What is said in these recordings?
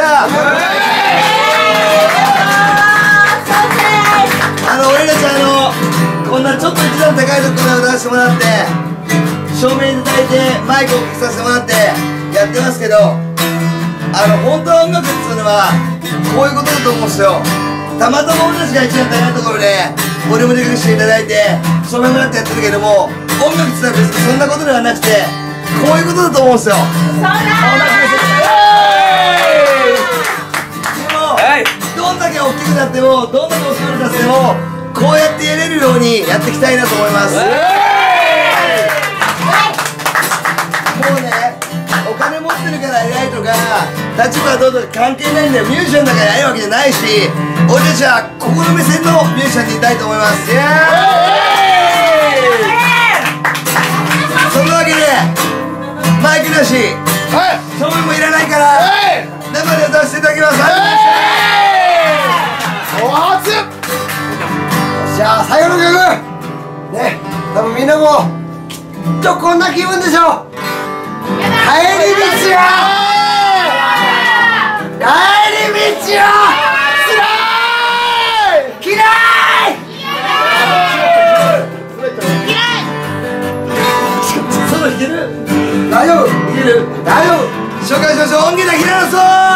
した。あの俺たちあのこんなちょっと一段高いところで歌わせてもらって照明いただいてマイクを聞かせてもらってやってますけどあの本当は音楽っていうのはこういうことだと思うんですよ。たまたま俺たちが一段高いところでボリュームでかくしていただいて照明もらってやってるけども音楽っていうのは別にそんなことではなくてこういうことだと思うんですよ。でも、どんだけ大きくなってもどんなに大きくなってもこうやってやれるようにやっていきたいなと思います。もうねお金持ってるから偉いとか立場はどうとか関係ないんだよ。ミュージシャンだから偉いわけじゃないし俺たちはここの目線のミュージシャンでいたいと思います。イエー。イそんなわけでマイクなし照明もいらないから生で歌わせていただきますお初。じゃあ最後の曲。ね多分みんなもきっとこんな気分でしょ。う帰り道は帰り道は嫌い。そうい。ける大丈夫。いける大丈夫。紹介しましょう。音源だ平野さ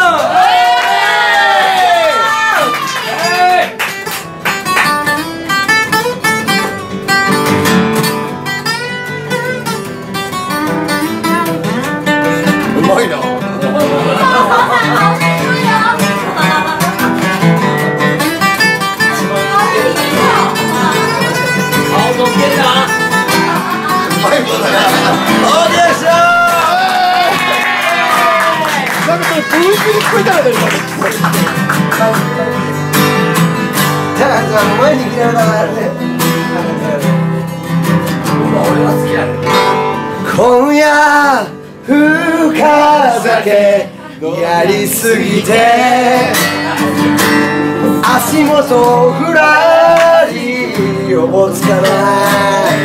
聞こえたらねじゃあじゃあ前に嫌いだからね今夜深酒やりすぎて足元ふらりおぼつかない。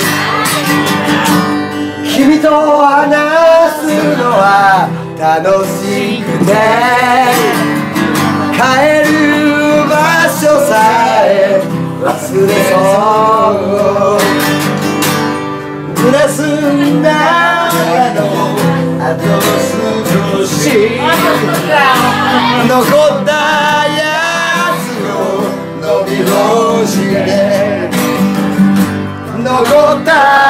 君と話すのは楽しくて帰る場所さえ忘れそう。濡らすんだのあと少し残ったやつを飲み干して残った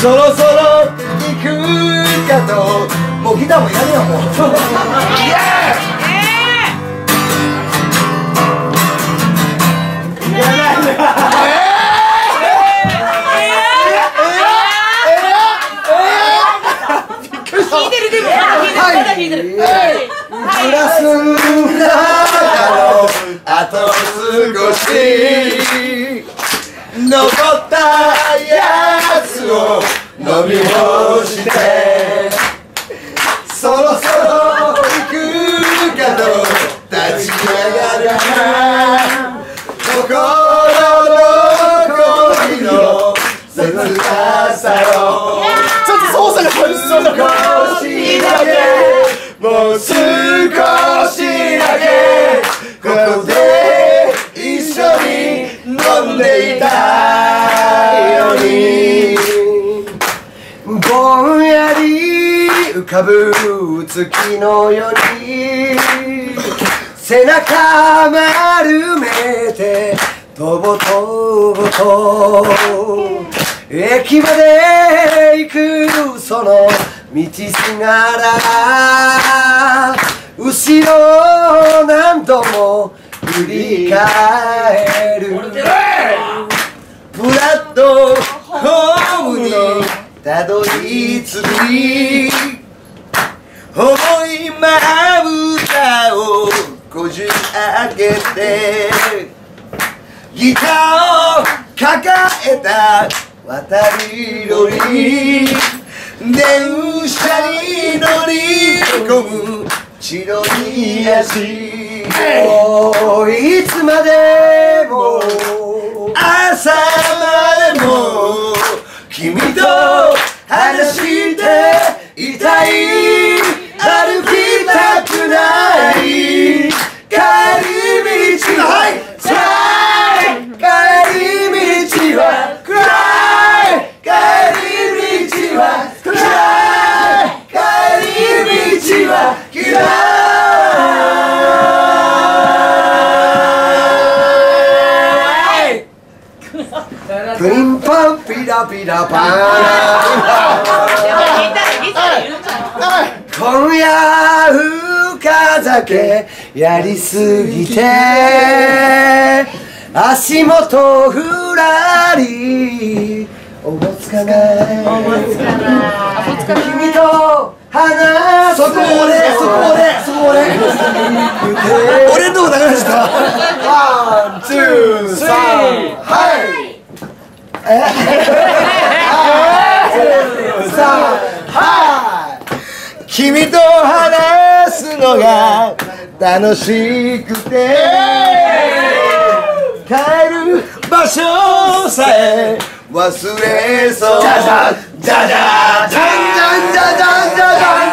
そろそろ行くかともうギターもいらねえよもういプラスの中のあと少しかぶ月のように背中丸めてとぼとぼと駅まで行くその道すがら後ろを何度も振り返るプラットホームにたどり着きまう歌をこじあげてギターを抱えた渡り鳥電車に乗り込む白い足をいつまでも朝までも君と話していたい。歩きたくない。帰り道はい。帰り道は暗い。帰り道は暗い。帰り道は嫌い。プリンパンピラピラパン。今夜深酒やりすぎて足元ふらりおぼつかない。おぼつかない。君と話す。そこでそこ俺そこ俺俺のとこ流したワンツースリーはい。え 君と話すのが楽しくて。帰る場所さえ忘れそう。じゃじゃじゃじゃじゃじゃじゃじゃじゃ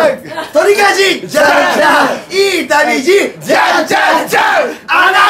ゃん。取り返しじゃんじゃん。いい旅路。ジゃんじゃんじゃん。あな